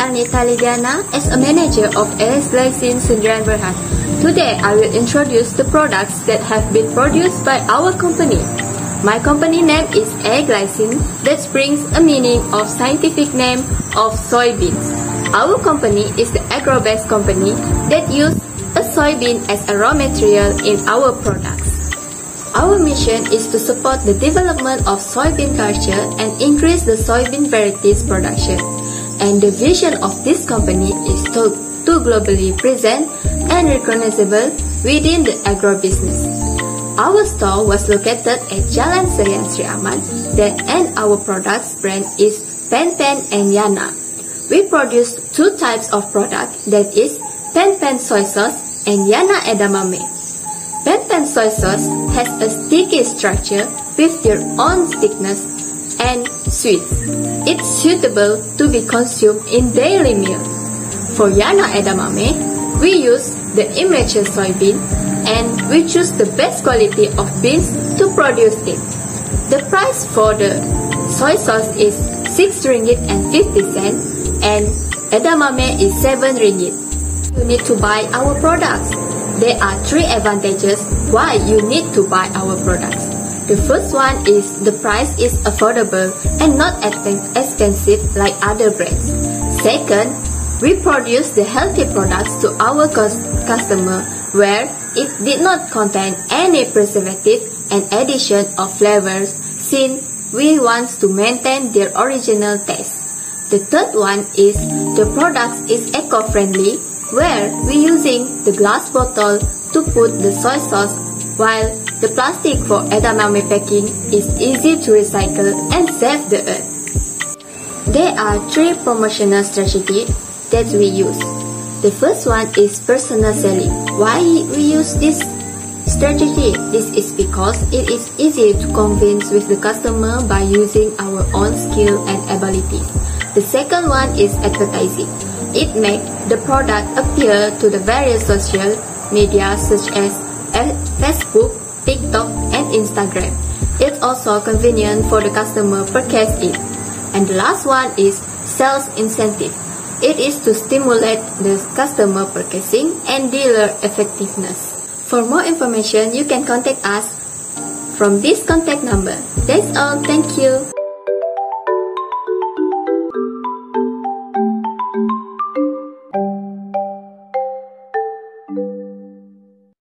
Arnita Lidiana as a manager of AS Glycine Sdn Bhd. Today I will introduce the products that have been produced by our company. My company name is A Glycine that brings a meaning of scientific name of soybeans. Our company is the agro-based company that use a soybean as a raw material in our products. Our mission is to support the development of soybean culture and increase the soybean varieties production. And the vision of this company is to, to globally present and recognizable within the agro-business. Our store was located at Jalan Serian Sri Ahmad and our products brand is Pen Pen and Yana. We produce two types of product that is Pen Pen soy sauce and Yana edamame. Pen Pen soy sauce has a sticky structure with their own thickness and sweet. It's suitable to be consumed in daily meals. For Yana edamame, we use the immature soybean and we choose the best quality of beans to produce it. The price for the soy sauce is 6 ringgit and 50 cent and edamame is 7 ringgit. You need to buy our products. There are three advantages why you need to buy our products. The first one is the price is affordable and not expensive like other brands. Second, we produce the healthy products to our customer where it did not contain any preservative and addition of flavors since we want to maintain their original taste. The third one is the product is eco-friendly where we using the glass bottle to put the soy sauce while the plastic for edamame packing is easy to recycle and save the earth. There are three promotional strategies that we use. The first one is personal selling. Why we use this strategy? This is because it is easy to convince with the customer by using our own skill and abilities. The second one is advertising. It makes the product appear to the various social media such as Facebook, TikTok, and Instagram. It's also convenient for the customer purchase it. And the last one is sales incentive. It is to stimulate the customer purchasing and dealer effectiveness. For more information, you can contact us from this contact number. That's all. Thank you.